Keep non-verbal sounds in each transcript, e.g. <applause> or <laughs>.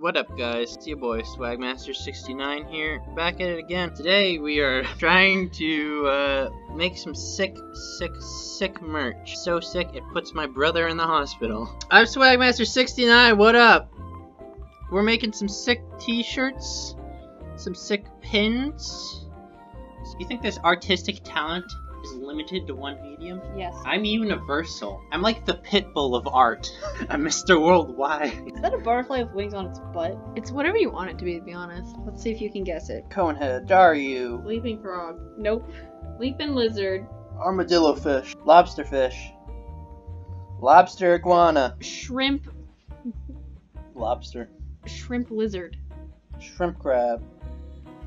What up guys, it's your boy Swagmaster69 here, back at it again. Today we are <laughs> trying to uh, make some sick, sick, sick merch. So sick it puts my brother in the hospital. I'm Swagmaster69, what up? We're making some sick t-shirts, some sick pins. You think this artistic talent is limited to one medium? Yes. I'm universal. I'm like the Pitbull of art. <laughs> I'm Mr. Worldwide. Is that a butterfly with wings on its butt? It's whatever you want it to be, to be honest. Let's see if you can guess it. Conehead, Daru, Leaping frog. Nope. Leaping lizard. armadillo fish, lobster fish, lobster iguana, Shrimp. lobster, Shrimp lizard. shrimp crab.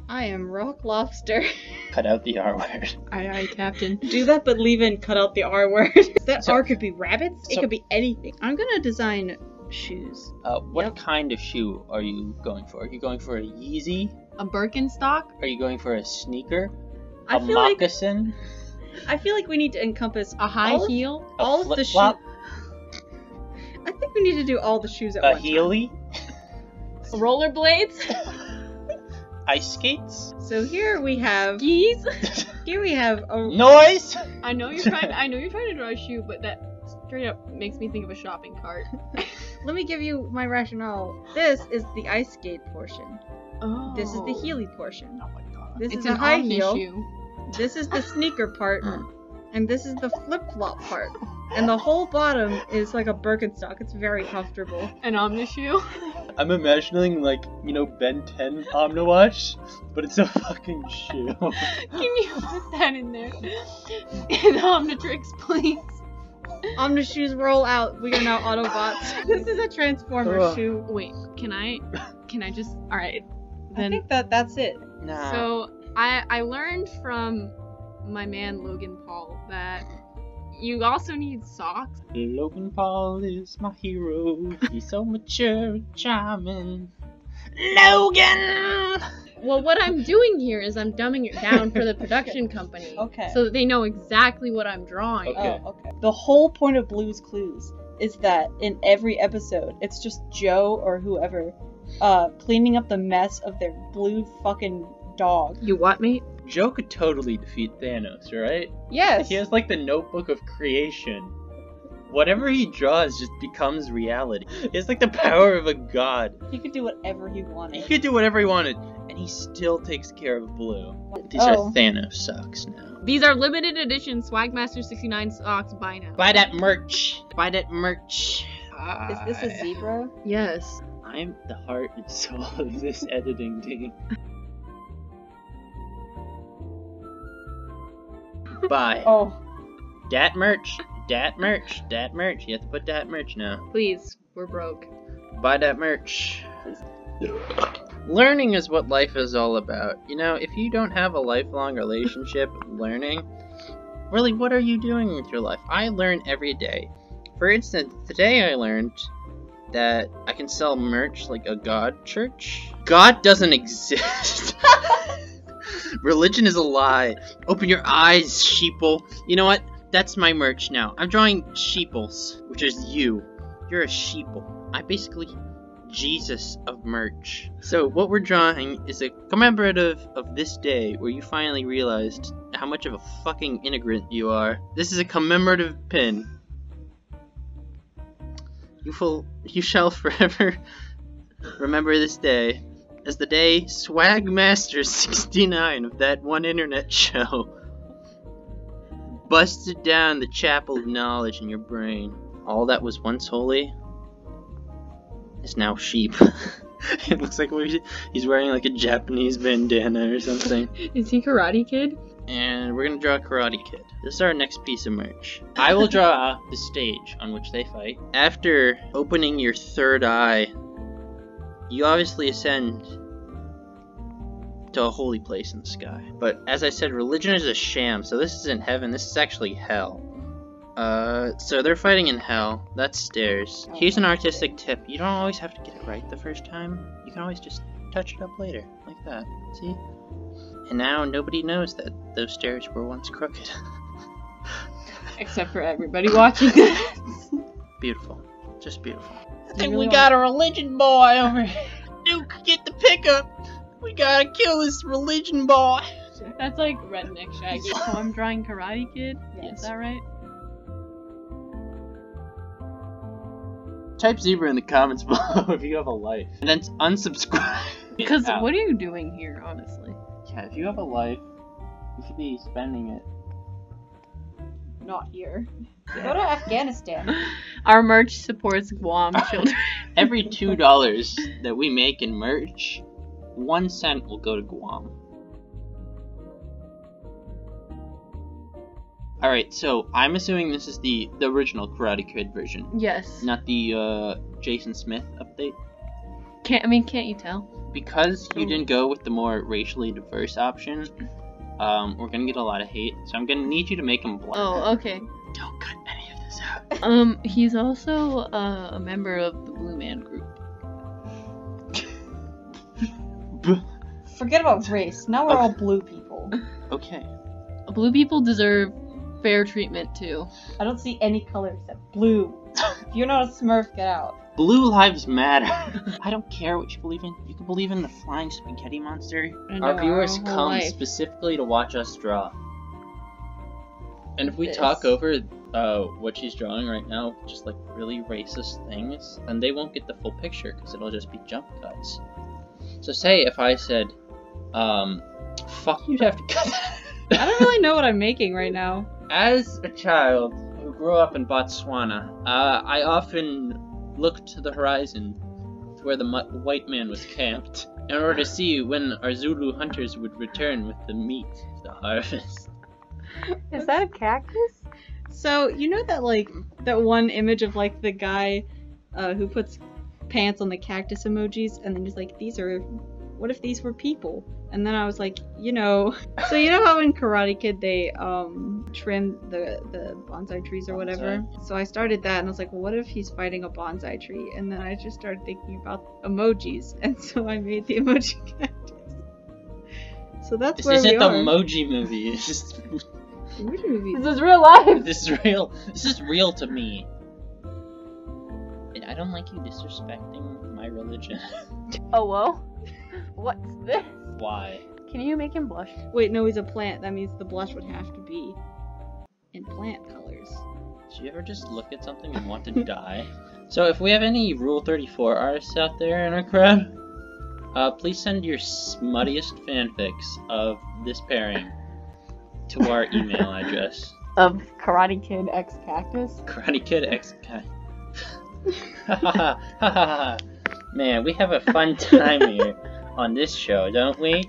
I am rock lobster. <laughs> Cut out the <laughs> R word. Aye aye, Captain. Do that, but leave in cut out the R word. <laughs> that So- R could be rabbits. it could be anything. I'm gonna design shoes. Uh, what Yep. kind of shoe are you going for? Are you going for a Yeezy? A Birkenstock? Are you going for a sneaker? I a feel like? I feel like we need to encompass A high all of- heel? A all of the flip-flop? I think we need to do all the shoes at A once. A heely? <laughs> Rollerblades? Ice skates? So here we have Skis? <laughs> <laughs> here we have a Noise? I know you're trying I know you're trying to draw a shoe, but that straight up makes me think of a shopping cart. <laughs> Let me give you my rationale. This is the ice skate portion. Oh. This is the oh. Heely portion. Oh my god. This It's is an the high omni heel. shoe. This is the sneaker part, and this is the flip flop part. And the whole bottom is like a Birkenstock. It's very comfortable. An omni shoe? I'm imagining like, you know, Ben 10 Omniwatch, but it's a fucking shoe. <laughs> Can you put that in there? In Omnitrix, please. Omni shoes roll out. We are now Autobots. this is a Transformer Ugh. shoe. Wait, can I can I just alright. Then. I think that that's it. nah. So I I learned from my man Logan Paul that you also need socks. Logan Paul is my hero. He's so mature and charming. Logan! Well, what I'm doing here is I'm dumbing it down for the production <laughs> company Okay. so that they know exactly what I'm drawing. Okay. Oh, okay. The whole point of Blue's Clues is that in every episode, it's just Joe or whoever uh, cleaning up the mess of their blue fucking dog. You what, mate? Joe could totally defeat Thanos, right? Yes. He has like the notebook of creation. Whatever he draws just becomes reality. It's like the power of a god. He could do whatever he wanted. He wanted. could do whatever he wanted, and he still takes care of Blue. These Oh. are Thanos socks now. These are limited edition Swagmaster 69 socks. Buy now. Buy that merch. Buy that merch. Is this a ah. zebra? Yes. I'm the heart and soul of this <laughs> editing team. Buy. Oh, Dat merch. Dat merch. Dat merch. You have to put that merch now. Please, we're broke. Buy that merch. Learning is what life is all about. You know, if you don't have a lifelong relationship learning, really, what are you doing with your life? I learn every day. For instance, today I learned that I can sell merch like a God church. God doesn't <laughs> exist. Religion is a lie. Open your eyes, sheeple. You know what? That's my merch now. I'm drawing sheeples, which is you. You're a sheeple. I basically Jesus of merch. So what we're drawing is a commemorative of this day where you finally realized how much of a fucking immigrant you are. This is a commemorative pin. You will you shall <laughs> forever remember this day as the day Swagmaster <laughs> 69 of that one internet show busted down the chapel of knowledge in your brain. All that was once holy is now sheep. <laughs> it looks like he's wearing like a Japanese bandana or something. <laughs> Is he Karate Kid? And we're gonna draw a Karate Kid. This is our next piece of merch. I will draw the stage on which they fight. After opening your third eye, you obviously ascend to a holy place in the sky. But as I said, religion is a sham, so this isn't heaven, this is actually hell. Uh, so they're fighting in hell. That's stairs. Here's an artistic tip. You don't always have to get it right the first time. You can always just touch it up later, like that. See? And now nobody knows that those stairs were once crooked. <laughs> Except for everybody watching this. beautiful. Just beautiful. I think really we got a religion boy over here. <laughs> Duke, get the pickup. We gotta kill this religion boy. That's like redneck Shaggy. so <laughs> oh, I'm drawing Karate Kid. Yes. Is that right? Type zebra in the comments <laughs> below if you have a life. And then unsubscribe. Because what are you doing here, honestly? Yeah, if you have a life, you should be spending it. Not here. Go to Afghanistan. <laughs> Our merch supports Guam <laughs> children. Every two dollars that we make in merch, one cent will go to Guam. Alright, so I'm assuming this is the, the original Karate Kid version, yes. not the uh, Jaden Smith update. Can't I mean can't you tell? Because you didn't go with the more racially diverse option, um, we're gonna get a lot of hate, so I'm gonna need you to make him black. Oh, okay. Don't cut any of this out. <laughs> Um, he's also uh, a member of the Blue Man Group. Forget about race. Now we're all blue people. <laughs> Okay. Blue people deserve fair treatment too. I don't see any color except blue. If you're not a Smurf, get out. Blue lives matter. <laughs> I don't care what you believe in. You can believe in the flying spaghetti monster. Know, Our viewers our come life. specifically to watch us draw. And if we This. talk over uh, what she's drawing right now, just like really racist things, then they won't get the full picture because it'll just be jump cuts. So say if I said, um, fuck, you'd have to cut. <laughs> I don't really know what I'm making right now. As a child who grew up in Botswana, uh, I often looked to the horizon to where the mu- white man was camped in order to see when our Zulu hunters would return with the meat of the harvest. <laughs> Is that a cactus? So you know that like that one image of like the guy uh, who puts pants on the cactus emojis, and then he's like, "These are, what if these were people?" And then I was like, you know, <laughs> so you know how in Karate Kid they um trim the the bonsai trees or whatever. So I started that, and I was like, well, what if he's fighting a bonsai tree? And then I just started thinking about emojis, <laughs> and so I made the emoji <laughs> cactus. So that's This where isn't we the are. emoji movie. It's just <laughs> Emoji movie. This is real life. this is real. This is real to me. And I don't like you disrespecting my religion. Oh well. What's this? Why? Can you make him blush? Wait, no, he's a plant. That means the blush would have to be in plant colors. Do you ever just look at something and want to <laughs> die? So if we have any Rule 34 artists out there in our crowd, uh, please send your smuttiest fanfics of this pairing to our <laughs> email address. Of Karate Kid X Cactus. Karate Kid X. Cactus. <laughs> Man, we have a fun time here on this show, don't we?